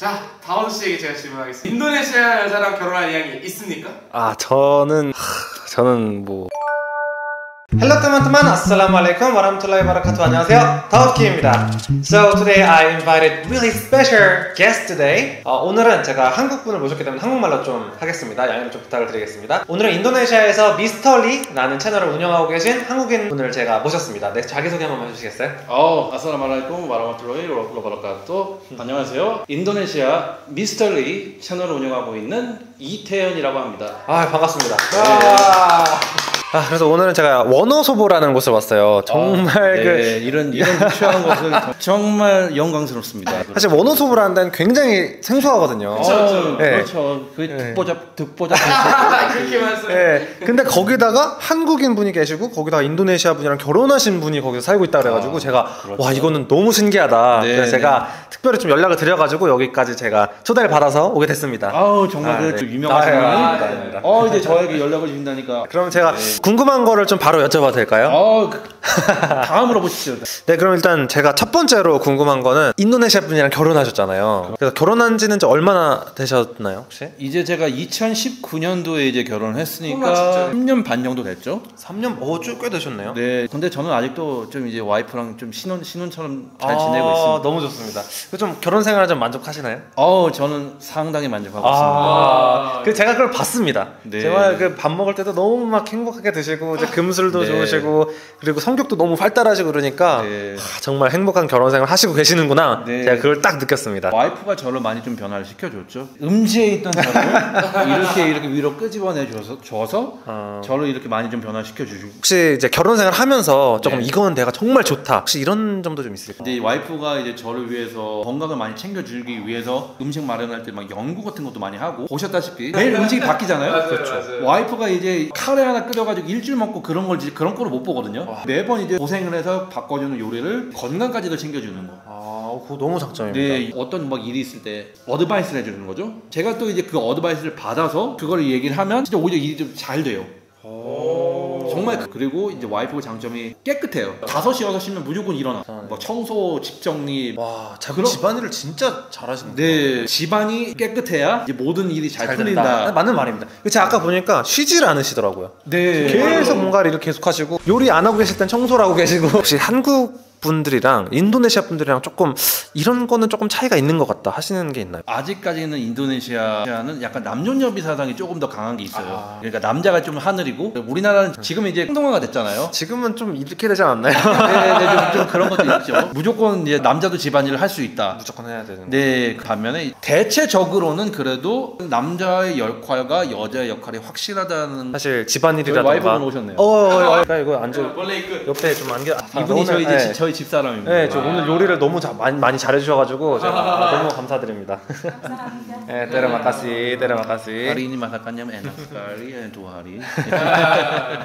자, 다원 씨에게 제가 질문하겠습니다. 인도네시아 여자랑 결혼할 의향이 있습니까? 아 저는 하, 저는 뭐 Hello teman-teman, Assalamualaikum warahmatullahi wabarakatuh. 안녕하세요, 다우키입니다. So today I invited really special guest today. 어, 오늘은 제가 한국 분을 모셨기 때문에 한국말로 좀 하겠습니다. 양해를 좀 부탁을 드리겠습니다. 오늘은 인도네시아에서 미스터리라는 채널을 운영하고 계신 한국인 분을 제가 모셨습니다. 네, 자기소개 한번 해주시겠어요? 어, 아사라말라이쿰 와라마툴로이 로바라카또 안녕하세요. 인도네시아 미스터리 채널을 운영하고 있는 이태현이라고 합니다. 아 반갑습니다. 네. 아 그래서 오늘은 제가 원어소보라는 곳을 왔어요. 정말 아, 네, 그 이런 이런 취한 것은 정말 영광스럽습니다. 사실 원어소보라는 데는 굉장히 생소하거든요. 어, 네. 그렇죠. 그 네. 득보잡 득보잡 그렇게 말씀. 예. 근데 거기다가 한국인 분이 계시고 거기다가 인도네시아 분이랑 결혼하신 분이 거기서 살고 있다 그래가지고 제가 그렇죠. 와 이거는 너무 신기하다. 네, 그래서 네. 제가 특별히 좀 연락을 드려가지고 여기까지 제가 초대를 받아서 오게 됐습니다. 아우 정말 아, 그 네. 좀 유명하신 아, 분이 아, 아닙니다. 어 이제 저에게 연락을 주신다니까. 그럼 제가 궁금한 거를 좀 바로 여쭤봐도 될까요? 어 그- 다음 물어보시죠. 네, 그럼 일단 제가 첫 번째로 궁금한 거는 인도네시아 분이랑 결혼하셨잖아요. 그래서 결혼한 지는 이제 얼마나 되셨나요, 혹시? 이제 제가 2019년도에 이제 결혼을 했으니까 진짜요? 3년 반 정도 됐죠. 3년, 어, 쭉꽤 되셨네요. 네. 근데 저는 아직도 좀 이제 와이프랑 좀 신혼 신혼처럼 잘 아, 지내고 있습니다. 너무 좋습니다. 그좀 결혼 생활 좀 만족하시나요? 어, 저는 상당히 만족하고 있습니다. 아, 그 제가 그걸 봤습니다. 네. 정말 그밥 먹을 때도 너무 막 행복하게 드시고 이제 금술도 네. 좋으시고 그리고 성격도 너무 활달하시고 그러니까 네. 아, 정말 행복한 결혼 생활 하시고 계시는구나. 네. 제가 그걸 딱 느꼈습니다. 와이프가 저를 많이 좀 변화를 시켜줬죠. 음지에 있던 저를 이렇게 이렇게 위로 끄집어내 줘서 줘서 어. 저를 이렇게 많이 좀 변화시켜 주시고. 혹시 이제 결혼 생활 하면서 조금 네. 이거는 내가 정말 좋다. 혹시 이런 점도 좀 있을까요? 이제 와이프가 이제 저를 위해서 건강을 많이 챙겨 주기 위해서 음식 마련할 때 막 연구 같은 것도 많이 하고 보셨다시피 매일 음식이 바뀌잖아요. 맞아요, 맞아요. 와이프가 이제 카레 하나 끓여가지고 일주일 먹고 그런 걸 그런 거를 못 보거든요. 매번 이제 고생을 해서 바꿔주는 요리를 건강까지도 챙겨주는 거. 아, 그거 너무 장점입니다. 네, 어떤 막 일이 있을 때 어드바이스를 해주는 거죠. 제가 또 이제 그 어드바이스를 받아서 그걸 얘기를 하면 진짜 오히려 일이 좀 잘 돼요. 정말 그- 그리고 이제 와이프의 장점이 깨끗해요. 5시 6시면 무조건 일어나. 뭐 청소, 집 정리. 와, 자기 그럼- 집안일을 진짜 잘하시는 네, 집안이 깨끗해야 이제 모든 일이 잘, 풀린다. 아, 맞는 말입니다. 제가 아까 보니까 쉬질 않으시더라고요. 네. 계속 뭔가를 계속 하시고 요리 안 하고 계실 땐 청소를 하고 계시고 혹시 한국 분들이랑 인도네시아 분들이랑 조금 이런 거는 조금 차이가 있는 것 같다 하시는 게 있나요? 아직까지는 인도네시아는 약간 남존여비 사상이 조금 더 강한 게 있어요. 아. 그러니까 남자가 좀 하늘이고 우리나라는 지금 이제 평등화가 됐잖아요. 지금은 좀 이렇게 되지 않았나요? 네, 네, 좀, 좀 그런 것도 있죠. 무조건 이제 남자도 집안일을 할 수 있다. 무조건 해야 되는 거. 네, 그 반면에 대체적으로는 그래도 남자의 역할과 여자의 역할이 확실하다는 사실 저희 집안일이라던가 와이프분 오셨네요. 어, 어, 어, 어, 이거 앉아 원래 그 옆에 좀 안겨 아, 이분이 저희 이제 네. 지- 저희 집 사람입니다. 네, 저 오늘 요리를 너무 자, 많이, 많이 잘해주셔가지고 제가 너무 감사드립니다. 네, 때려마카시, 때려마카시. hari ini masakannya enak sekali eh, dua hari.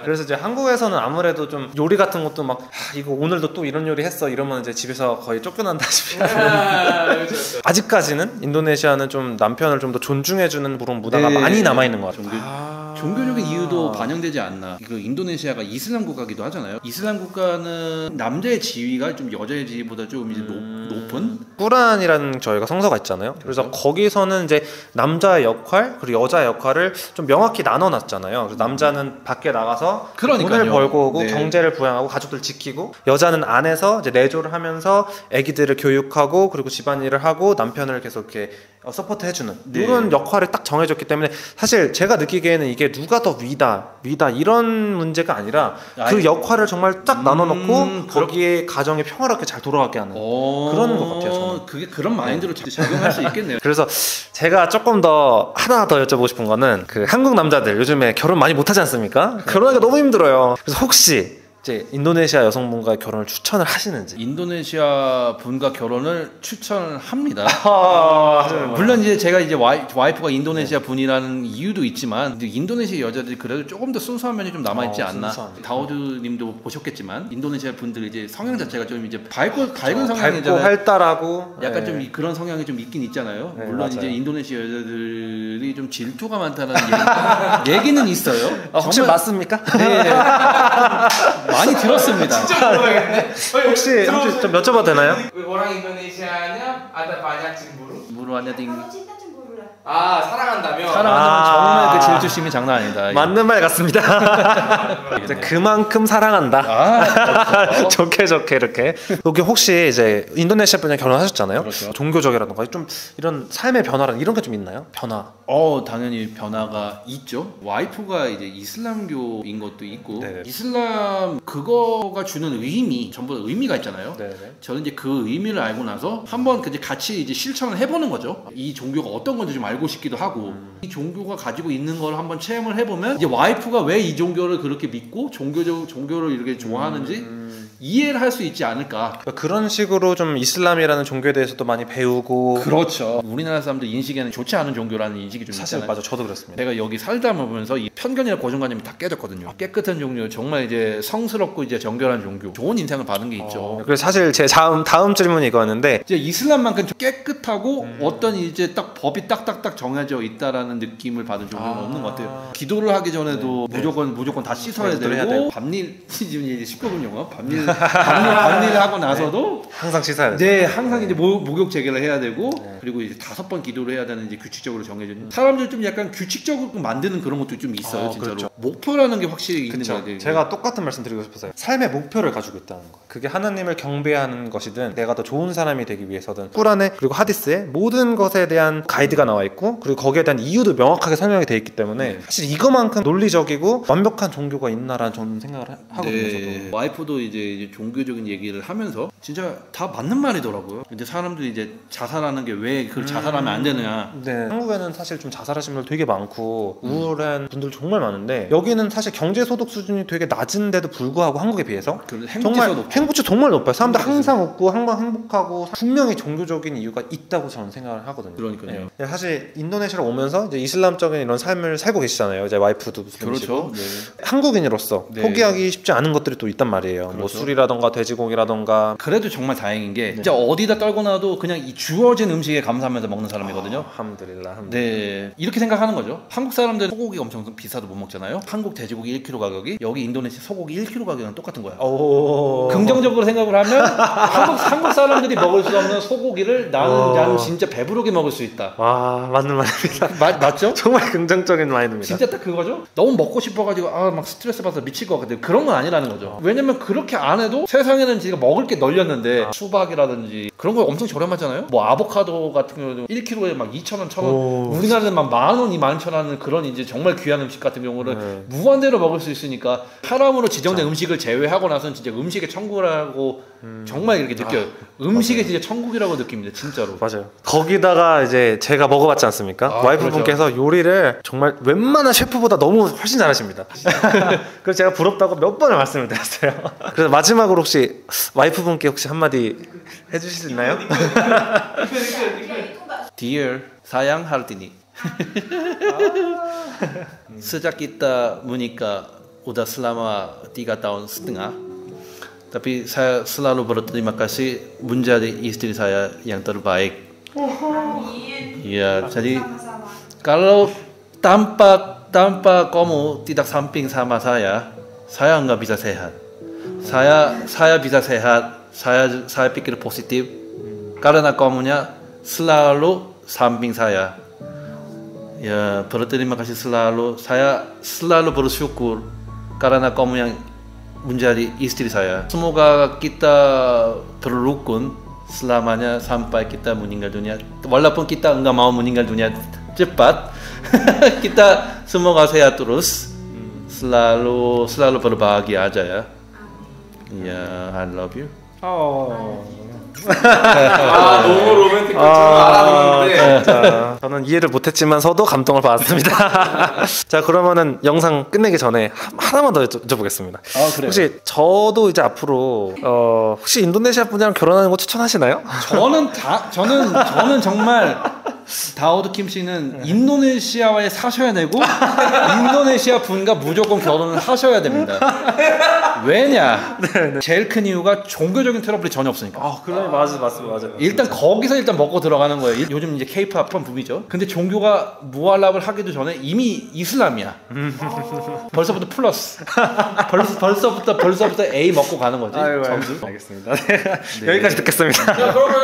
그래서 이제 한국에서는 아무래도 좀 요리 같은 것도 막 아, 이거 오늘도 또 이런 요리 했어 이러면 이제 집에서 거의 쫓겨난다시피 아, 그렇죠, 그렇죠. 아직까지는 인도네시아는 좀 남편을 좀 더 존중해주는 그런 문화가 네. 많이 남아 있는 것 같아요. 종교, 아. 종교적인 이유 도 반영되지 않나. 그 인도네시아가 이슬람 국가기도 하잖아요. 이슬람 국가는 남자의 지위가 좀 여자의 지위보다 좀 이제 음. 높, 은 꾸란이라는 저희가 성서가 있잖아요. 그래서 거기서는 이제 남자의 역할 그리고 여자의 역할을 좀 명확히 나눠 놨잖아요. 그래서 남자는 밖에 나가서 그러니까요. 돈을 벌고 오고 네. 경제를 부양하고 가족들 지키고 여자는 안에서 이제 내조를 하면서 아기들을 교육하고 그리고 집안일을 하고 남편을 계속 이렇게 어, support 해주는 네. 이런 역할을 딱 정해줬기 때문에 사실 제가 느끼기에는 이게 누가 더 위다 위다 이런 문제가 아니라 그. 역할을 정말 딱 음, 나눠놓고 그렇- 거기에 가정이 평화롭게 잘 돌아가게 하는 어, 그런 것 같아요, 저는. 그게 그런 마인드로 작용할 수 있겠네요. 그래서 제가 조금 더 하나 더 여쭤보고 싶은 거는 그 한국 남자들 요즘에 결혼 많이 못하지 않습니까? 결혼하기가 너무 힘들어요. 그래서 혹시 이제 인도네시아 여성분과 결혼을 추천을 하시는지. 인도네시아 분과 결혼을 추천을 합니다. 아, 물론 이제 제가 이제 와이, 와이프가 인도네시아 분이라는 이유도 있지만 인도네시아 여자들이 그래도 조금 더 순수한 면이 좀 남아 있지 어, 않나. 다우드님도 보셨겠지만 인도네시아 분들 이제 성향 자체가 좀 이제 밝고 밝은 밝고 성향이잖아요. 활달하고 약간 네. 좀 이- 그런 성향이 좀 있긴 있잖아요. 네, 물론 맞아요. 이제 인도네시아 여자들이 좀 질투가 많다는 얘기, 얘기는 있어요. 아, 혹시 정말- 맞습니까? 네, 많이 들었습니다. 진짜. 혹시 혹시 좀 여쭤봐도 되나요? 아 사랑한다면. 사랑한다면 아. 정말 그 질투심이 장난 아니다. 맞는 말 같습니다. 이제 그만큼 사랑한다. 아, 좋게 좋게 이렇게 여기 혹시 이제 인도네시아 분이랑 결혼하셨잖아요. 그렇죠. 종교적이라던가 좀 이런 삶의 변화라는 이런 게 좀 있나요? 변화. 어 당연히 변화가 있죠. 와이프가 이제 이슬람교인 것도 있고 네네. 이슬람 그거가 주는 의미 전부 다 의미가 있잖아요. 네네. 저는 이제 그 의미를 알고 나서 한번 이제 같이 이제 실천을 해보는 거죠. 이 종교가 어떤 건지 좀 알고 싶기도 하고 이 종교가 가지고 있는 걸 한번 체험을 해보면 이제 와이프가 왜 이 종교를 그렇게 믿고 종교적 종교를 이렇게 좋아하는지 이해를 할 수 있지 않을까. 그러니까 그런 식으로 좀 이슬람이라는 종교에 대해서도 많이 배우고 그렇죠. 우리나라 사람들 인식에는 좋지 않은 종교라는 인식이 좀 사실 있잖아요. 맞아 저도 그렇습니다. 내가 여기 살다 보면서 이 편견이나 고정관념이 다 깨졌거든요. 깨끗한 종교, 정말 이제 성스럽고 이제 정결한 종교, 좋은 인상을 받은 게 있죠. 어, 그래서 사실 제 다음 다음 질문이 이거였는데 이제 이슬람만큼 좀 깨끗하고 음. 어떤 이제 딱 법이 딱딱딱 정해져 있다라는 느낌을 받은 종교는 아. 없는 것 같아요. 기도를 하기 전에도 네. 무조건 무조건 다 씻어야 네, 기도를 되고. 밤일 지금 이제 19금 영어 밤일 밤일 밤일 하고 나서도 항상 씻어야 돼. 네, 항상 이제 목, 목욕 재개를 해야 되고 그리고 이제 다섯 번 기도를 해야 되는 이제 규칙적으로 정해진 사람들 좀 약간 규칙적으로 만드는 그런 것도 좀 있어요, 아, 진짜로. 그렇죠. 목표라는 게 확실히 있는. 같아요. 제가 똑같은 말씀 드리고 싶어서요. 삶의 목표를 가지고 있다는 거. 그게 하나님을 경배하는 것이든 내가 더 좋은 사람이 되기 위해서든 꾸란에 그리고 하디스에 모든 것에 대한 가이드가 나와 있고 그리고 거기에 대한 이유도 명확하게 설명이 돼 있기 때문에 네. 사실 이거만큼 논리적이고 완벽한 종교가 있나라는 저는 생각을 하- 하거든요. 네, 저도. 와이프도 이제, 이제 종교적인 얘기를 하면서 진짜 다 맞는 말이더라고요. 근데 사람들이 이제 자살하는 게왜 그걸 자살하면 안 되느냐. 네. 한국에는 사실 좀 자살하시는 분들 되게 많고 우울한 분들 정말 많은데 여기는 사실 경제 소득 수준이 되게 낮은데도 불구하고 한국에 비해서 그 정말 행복지수도 행복치 정말 높아요. 사람들. 항상 웃고 항상 행복하고 분명히 종교적인 이유가 있다고 저는 생각을 하거든요. 그러니까요. 네. 사실 인도네시아로 오면서 이제 이슬람적인 이런 삶을 살고 계시잖아요. 이제 와이프도. 그렇죠. 네. 한국인으로서 네. 포기하기 쉽지 않은 것들이 또 있단 말이에요. 뭐 그렇죠. 술이라던가 돼지고기라던가 그래도 정말 다행인 게 네. 진짜 어디다 떨고 나도 그냥 이 주어진 음식에 감사하면서 먹는 사람이거든요. 함드릴라 함드릴라. 네 이렇게 생각하는 거죠 한국 사람들은 소고기가 엄청 비싸도 못 먹잖아요 한국 돼지고기 1kg 가격이 여기 인도네시아 소고기 1kg 가격은 똑같은 거야 오. 긍정적으로 생각을 하면 한국, 한국 사람들이 먹을 수 없는 소고기를 나는, 어. 나는 진짜 배부르게 먹을 수 있다 와 맞는 말입니다. 맞, 맞죠? 정말 긍정적인 마인드입니다. 진짜 딱 그거죠? 너무 먹고 싶어가지고 아 막 스트레스 받아서 미칠 것 같아 그런 건 아니라는 거죠 왜냐면 그렇게 안 해도 세상에는 지금 먹을 게 널렸는데 수박이라든지 그런 거 엄청 저렴하잖아요 뭐 아보카도 같은 경우는 1kg에 막 2,000원, 1,000원 오. 우리나라는 막 만 원, 이만 천원 그런 이제 정말 귀한 음식 같은 경우는 네. 무한대로 먹을 수 있으니까 하람으로 지정된 음식을 제외하고 나서는 진짜 음식의 천국이라고 정말 이렇게 느껴요 음식의 진짜 천국이라고 느낍니다 진짜로 맞아요. 거기다가 이제 제가 먹어봤지 않습니까? 아, 와이프분께서 요리를 정말 웬만한 셰프보다 너무 훨씬 잘하십니다. 그래서 제가 부럽다고 몇 번을 말씀을 드렸어요. 그래서 마지막으로 혹시 와이프분께 혹시 한마디 해주실 수 있나요? Dear kita menikah udah selama tiga tahun setengah Tapi saya selalu berterima kasih menjadi istri saya yang terbaik. Iya, jadi kalau tanpa tanpa kamu tidak samping sama saya, saya nggak bisa sehat. Saya saya bisa sehat. Saya saya pikir positif karena kamunya selalu samping saya. Ya berterima kasih selalu. Saya selalu bersyukur karena kamu yang menjadi istri saya. Semoga kita berrukun selamanya sampai kita meninggal dunia. Walaupun kita nggak mau meninggal dunia cepat, kita semoga sehat terus. Selalu selalu berbahagia aja ya. Ya, I love you. 아 너무 로맨틱 것처럼 알아듣는데. 자, 저는 이해를 못했지만서도 감동을 받았습니다. 자 그러면은 영상 끝내기 전에 하- 하나만 더 여쭤- 여쭤보겠습니다. 아, 그래요? 혹시 저도 이제 앞으로 어, 혹시 인도네시아 분이랑 결혼하는 거 추천하시나요? 저는 다 저는 저는 정말 다우드 킴 씨는 인도네시아에 사셔야 되고 인도네시아 분과 무조건 결혼을 하셔야 됩니다. 왜냐? 제일 큰 이유가 종교적인 트러블이 전혀 없으니까. 아 그래 맞아 맞습니다 맞아. 일단 거기서 일단 먹고 들어가는 거예요. 일- 요즘 이제 케이팝 한 붐이죠. 근데 종교가 무알랍을 하기도 전에 이미 이슬람이야. 벌써부터 플러스. 벌써 벌써부터 벌써부터 A 먹고 가는 거지. 아이고, 점수. 알겠습니다. 네. 여기까지 듣겠습니다. 자 그러면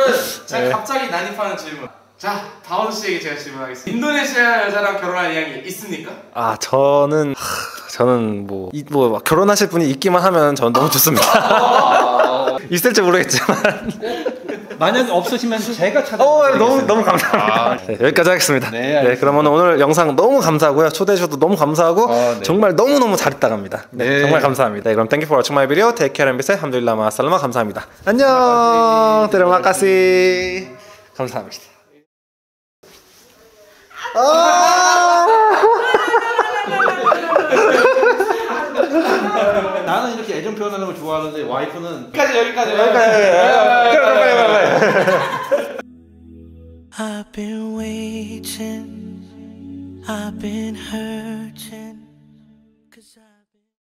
제가 갑자기 난입하는 질문. 자 다원 씨에게 제가 질문하겠습니다. 인도네시아 여자랑 결혼할 의향이 있습니까? 아 저는 하, 저는 뭐, 이, 뭐막 결혼하실 분이 있기만 하면 저는 너무 좋습니다. 있을지 모르겠지만. 만약 없으시면 제가 찾아. 어 너무 너무 감사합니다. 네, 여기까지 하겠습니다. 네, 네. 그러면 오늘 영상 너무 감사하고요. 초대해 주셔도 너무 감사하고 어, 네. 정말 너무 너무 잘했다 갑니다. 네, 네. 정말 감사합니다. 네, 그럼 thank you for watching my video. Take care and be safe. 함들릴라 마살라마 감사합니다. 안녕. 테르마카시. 감사합니다. 나는 이렇게 애정 표현하는 걸 좋아하는데 와이프는 여기까지 여기까지. I've been waiting, I've been hurting.